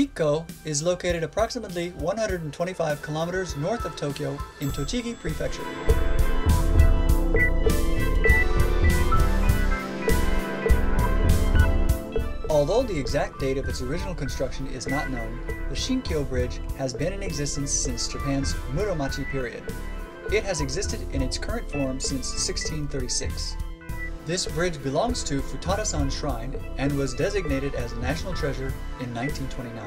Nikko is located approximately 125 kilometers north of Tokyo in Tochigi Prefecture. Although the exact date of its original construction is not known, the Shinkyo Bridge has been in existence since Japan's Muromachi period. It has existed in its current form since 1636. This bridge belongs to Futarasan Shrine and was designated as a national treasure in 1929.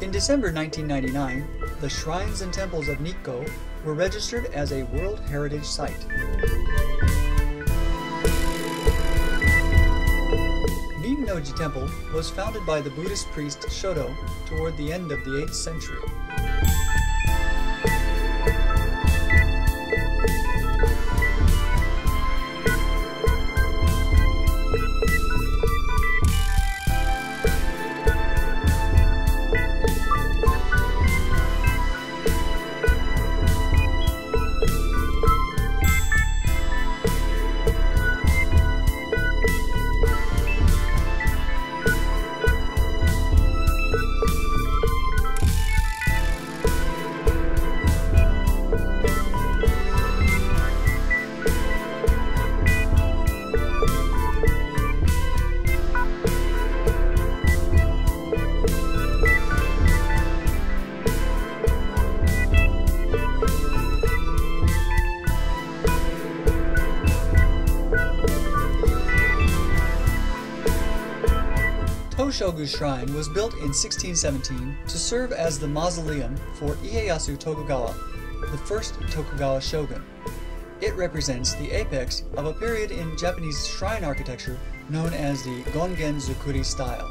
In December 1999, the shrines and temples of Nikko were registered as a World Heritage Site. Rinnoji Temple was founded by the Buddhist priest Shodo toward the end of the 8th century. Toshogu Shrine was built in 1617 to serve as the mausoleum for Ieyasu Tokugawa, the first Tokugawa shogun. It represents the apex of a period in Japanese shrine architecture known as the Gongen Zukuri style.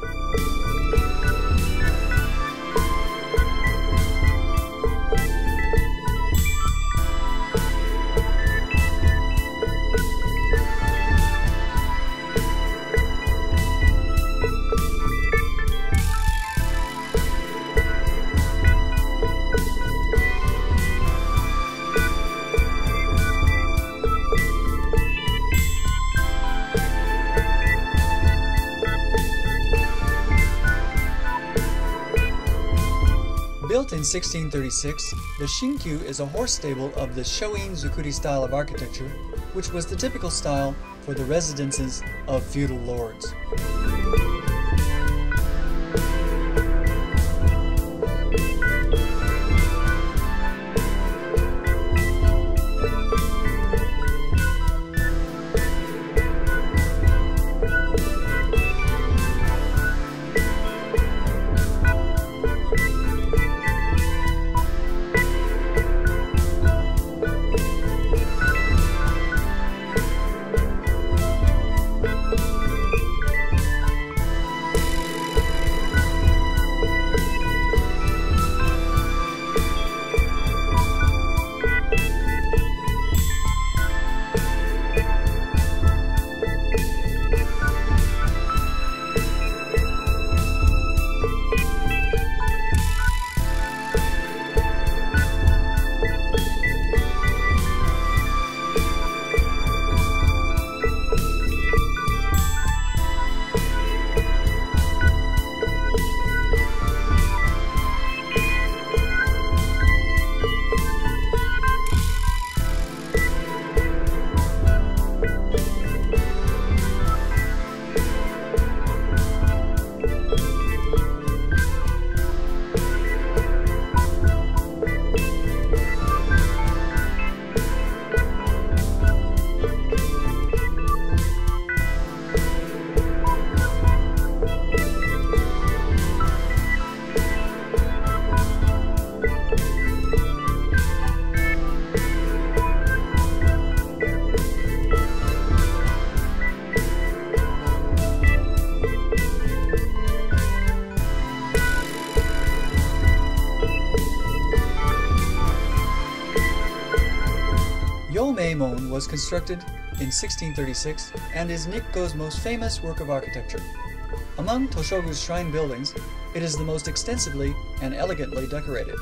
Built in 1636, the Shinkyu is a horse stable of the Shoin Zukuri style of architecture, which was the typical style for the residences of feudal lords. Yomeimon was constructed in 1636 and is Nikko's most famous work of architecture. Among Toshogu's shrine buildings, it is the most extensively and elegantly decorated.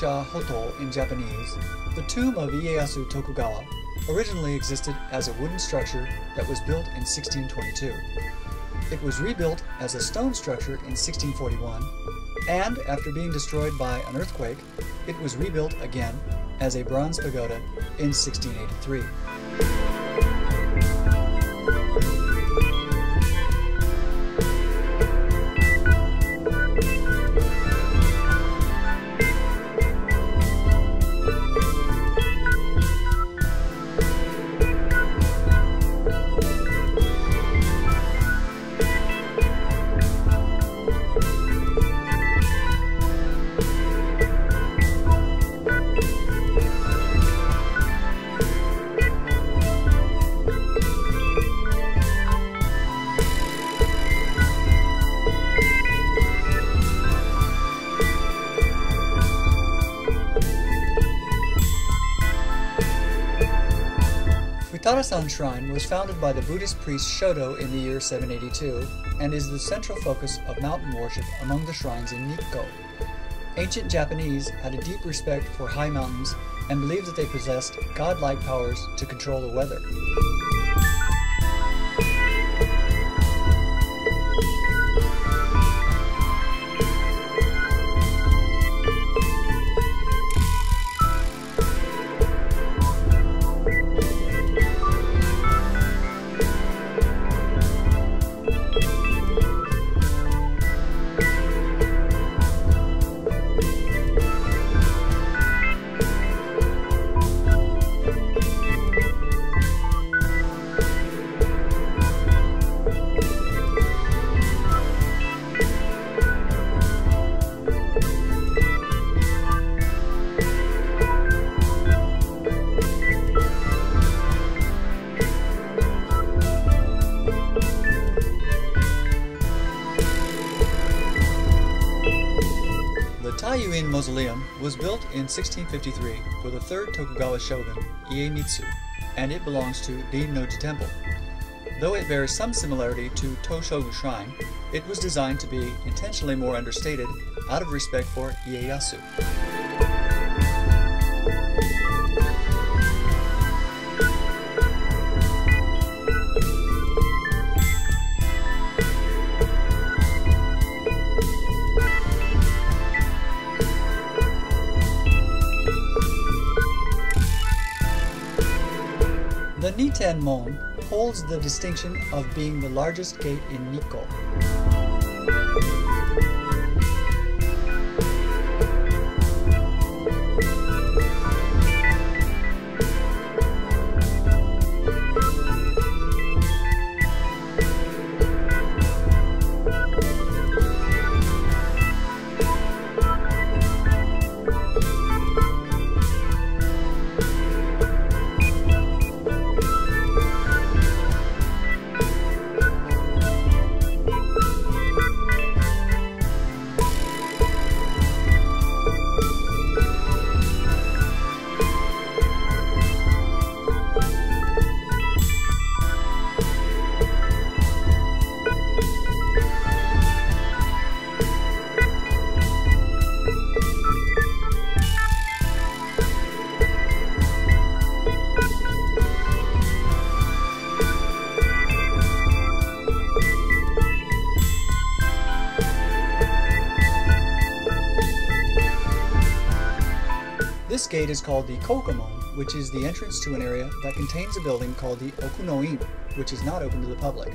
The Hoto in Japanese, the tomb of Ieyasu Tokugawa originally existed as a wooden structure that was built in 1622. It was rebuilt as a stone structure in 1641, and after being destroyed by an earthquake, it was rebuilt again as a bronze pagoda in 1683. Futarasan Shrine was founded by the Buddhist priest Shodo in the year 782 and is the central focus of mountain worship among the shrines in Nikko. Ancient Japanese had a deep respect for high mountains and believed that they possessed godlike powers to control the weather. Was built in 1653 for the third Tokugawa shogun, Iemitsu, and it belongs to Rinnoji Temple. Though it bears some similarity to Toshogu Shrine, it was designed to be intentionally more understated out of respect for Ieyasu. The Mon holds the distinction of being the largest gate in Nikko. This gate is called the Kokomon, which is the entrance to an area that contains a building called the Okunoin, which is not open to the public.